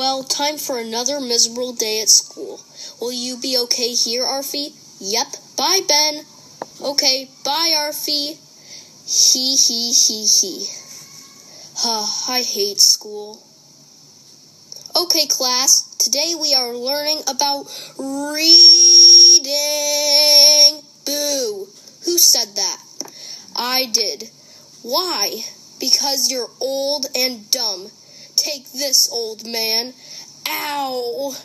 Well, time for another miserable day at school. Will you be okay here, Arfie? Yep. Bye, Ben. Okay, bye, Arfie. He, he, he, he. Huh, I hate school. Okay, class, today we are learning about reading. Boo! Who said that? I did. Why? Because you're old and dumb. Take this, old man. Ow!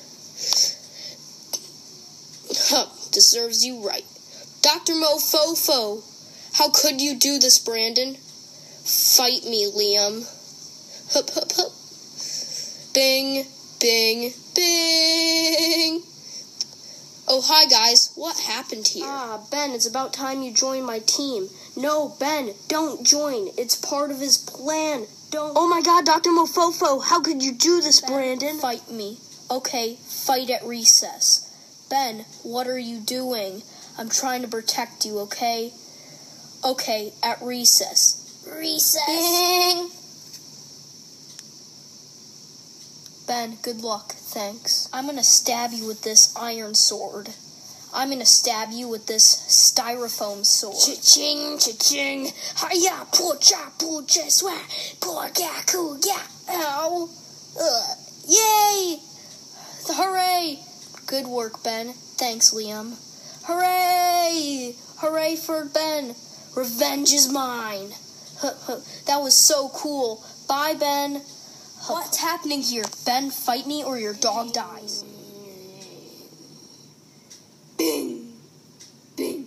Huh, deserves you right. Dr. Mofofo, how could you do this, Brandon? Fight me, Liam. Hup, hup, hup. Bing, bing, bing. Oh, hi, guys. What happened here? Ah, Ben, it's about time you join my team. No, Ben, don't join. It's part of his plan. Don't. Oh my god, Dr. Mofofo, how could you do this, Brandon? Fight me. Okay, fight at recess. Ben, what are you doing? I'm trying to protect you, okay? Okay, at recess. Recess. Ben, good luck. Thanks. I'm gonna stab you with this iron sword. I'm gonna stab you with this styrofoam sword. Cha-ching, cha-ching. Hiya, poor cha, poor cha, swa, poor ga, coo, ya. Ow. Ugh. Yay! Hooray! Good work, Ben. Thanks, Liam. Hooray! Hooray for Ben! Revenge is mine! that was so cool. Bye, Ben. What's happening here? Ben, fight me or your dog dies.